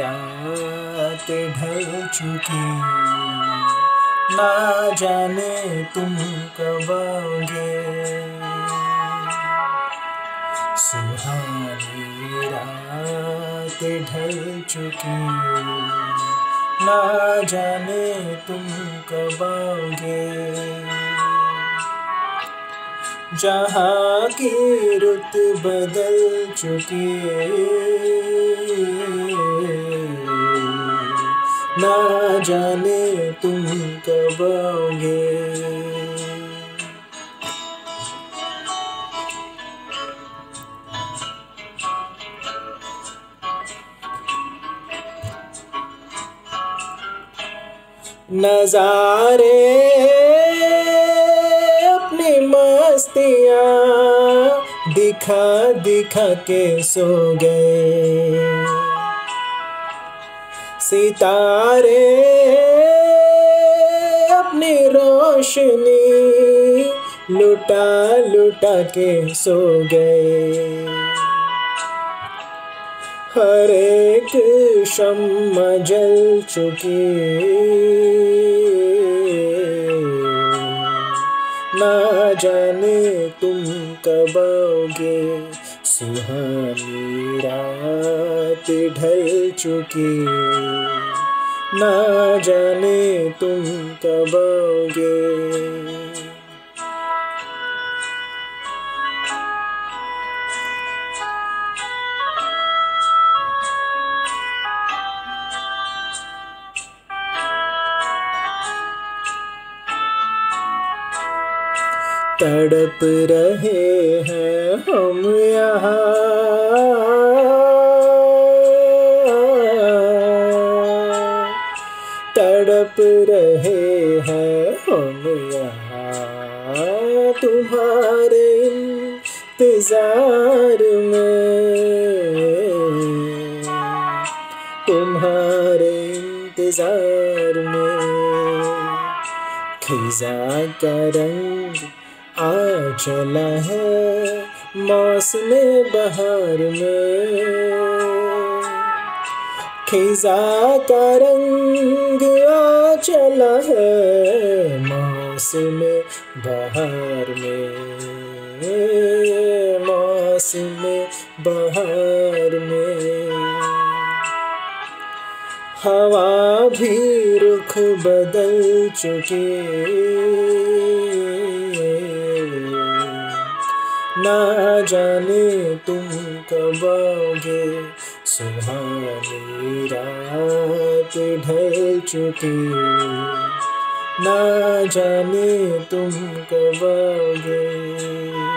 रात ढल चुकी। ना जाने तुम कब आओगे। सुहानी रात ढल चुकी। ना जाने तुम कब आओगे। जहाँ की रुत बदल चुकी। ना जाने तुम कब आओगे। नजारे मस्तियाँ दिखा दिखा के सो गए। सितारे अपनी रोशनी लुटा लुटा के सो गए। हर एक शम्मा जल चुकी ना जाने तुम कब आओगे। सुहानी रात ढल चुकी। ना जाने तुम कब आओगे। तड़प रहे हैं हम यहाँ। तड़प रहे हैं हम यहाँ तुम्हारे इंतज़ार में। तुम्हारे इंतज़ार में खिजा का रंग आ चला है मौसम बहार में। खिजा का रंग आ चला है मौसम बहार में। मौसम बहार में। हवा भी रुख बदल चुकी ना जाने तुम कब आओगे। सुहानी रात ढल चुकी ना जाने तुम कब आओगे।